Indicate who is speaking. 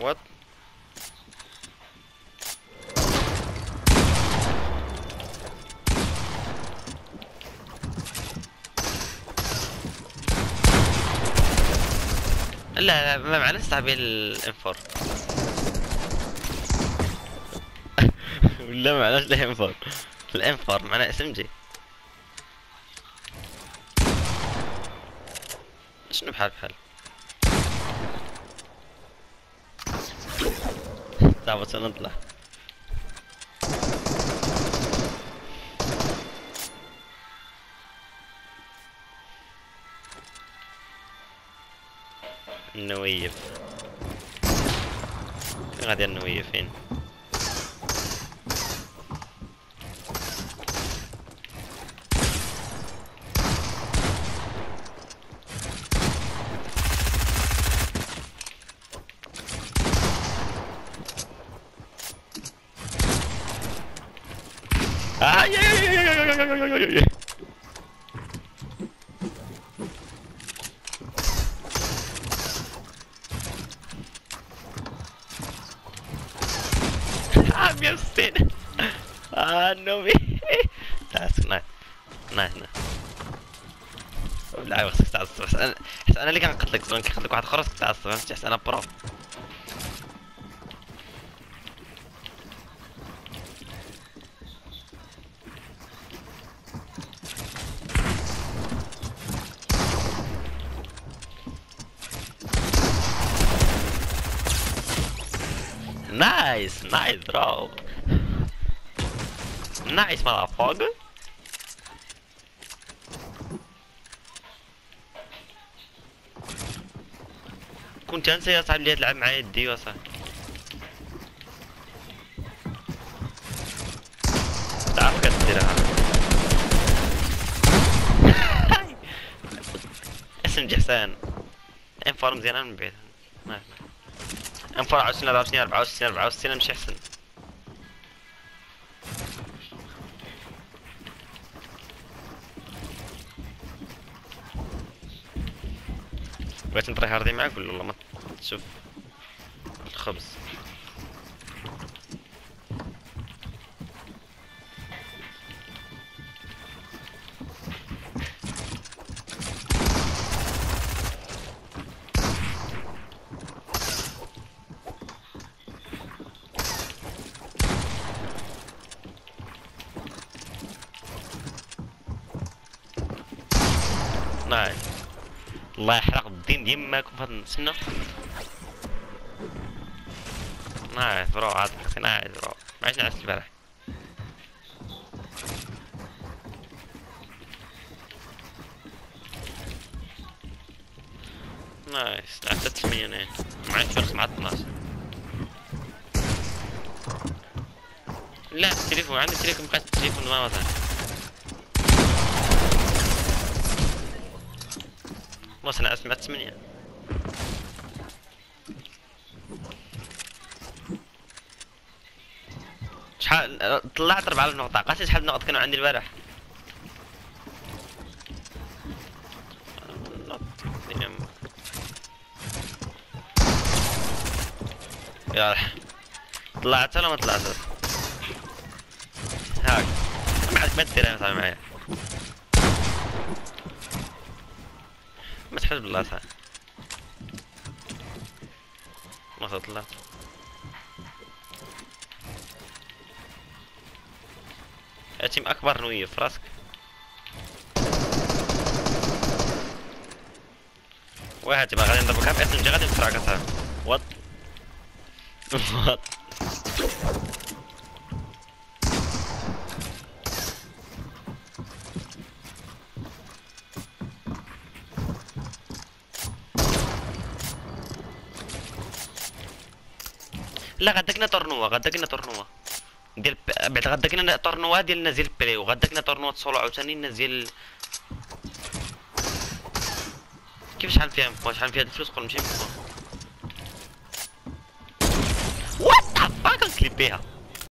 Speaker 1: What? لا لا ما معنى استعبي الانفور لا معلش الانفور الانفور معناه اس ام جي شنو بحال بحال؟ تعبت نطلع النويف غادي النويفين Ay, ay, ay, ay, ay, ay, ay, ay. Ah, mi spin. Ah, no me. That's nice. Nice, nice. لا خصك تعصب حس أنا اللي كنقتلك زمان كنقتلك واحد اخر خاصك تعصب فهمتي حس Nice, nice, bro. Nice, motherfucker. كنت أنسى يا صاحبي اللي تلعب معايا يدي يا صاحبي تعرف كديرها اسم جحسان انفور مزيان من بعيد انفور 20 24 64 64 مش أحسن. بغيت نطري هاردي معاك ولا والله ما تشوف؟ الخبز الله يحرق الدين ديماكم في هاد نتسنى نايس برو عاد نايس برو معيش نعس البارح. نايس لعبت ثمانية أنا معيش فلوس مع 12 لا التليفون عندي تليفون بقيت التليفون ما مثلا خلاص أنا أسمع ثمانية شحال طلعت 4000 نقطة. قاسي شحال نقط كانوا عندي البارح؟ يا طلعت ولا ما طلعت؟ هاك. ما عاد ما تدير أنا معايا. شحال بلاصه بلاصه طلعت. أتيم أكبر نوية في راسك واحد تبقى غادي نضربك عارف غادي نفرعك اصاحبي وات وات لا غدا كنا طرنوه غدا كنا طرنوه ديال بعد غدا كنا طرنوه ديال الناس ديال البري وغدا كنا طرنوه سولو عاوتاني الناس ديال كيف شحال فيها مخوا شحال فيها الفلوس قول نمشي مخوا وات ذا فاك نكليب بيها.